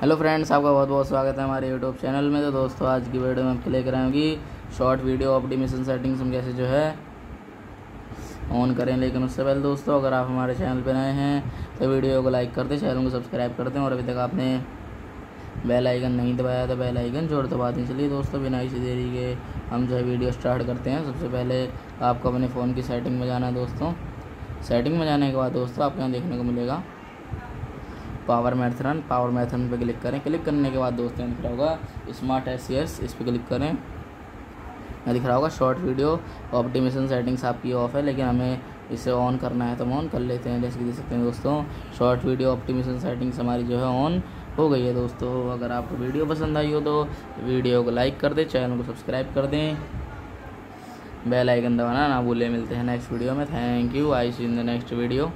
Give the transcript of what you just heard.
Hello friends, आपका बहुत बहुत स्वागत है हमारे यूट्यूब चैनल में। तो दोस्तों, आज की वीडियो में हम प्ले कराएँगे शॉर्ट वीडियो ऑप्टिमेशन सेटिंग्स हम कैसे जो है ऑन करें। लेकिन उससे पहले दोस्तों, अगर आप हमारे चैनल पर नए हैं तो वीडियो को लाइक करते चैनल को सब्सक्राइब करते हैं और अभी तक आपने बेल आइकन नहीं दबाया तो बेल आइकन जोड़ दबा दें। चलिए दोस्तों, बिना इसी देरी के हम जो है वीडियो स्टार्ट करते हैं। सबसे पहले आपको अपने फ़ोन की सेटिंग में जाना है दोस्तों। सेटिंग में जाने के बाद दोस्तों, आपको यहाँ देखने को मिलेगा। पावर मैथरन पावर मैथरन पे क्लिक करें। क्लिक करने के बाद दोस्तों दिख रहा होगा स्मार्ट एस इस पर क्लिक करें। यहाँ दिख रहा होगा शॉर्ट वीडियो ऑप्टिमेशन सेटिंग्स आपकी ऑफ़ है, लेकिन हमें इसे ऑन करना है तो हम ऑन कर लेते हैं, जैसे कि देख सकते हैं दोस्तों। शॉर्ट वीडियो ऑप्टिमेशन सेटिंग्स हमारी जो है ऑन हो गई है दोस्तों। अगर आपको वीडियो पसंद आई हो तो वीडियो को लाइक कर दें, चैनल को सब्सक्राइब कर दें। बेल आइकन दबाना ना भूलें, मिलते हैं नेक्स्ट वीडियो में। Thank you, I see in the next video.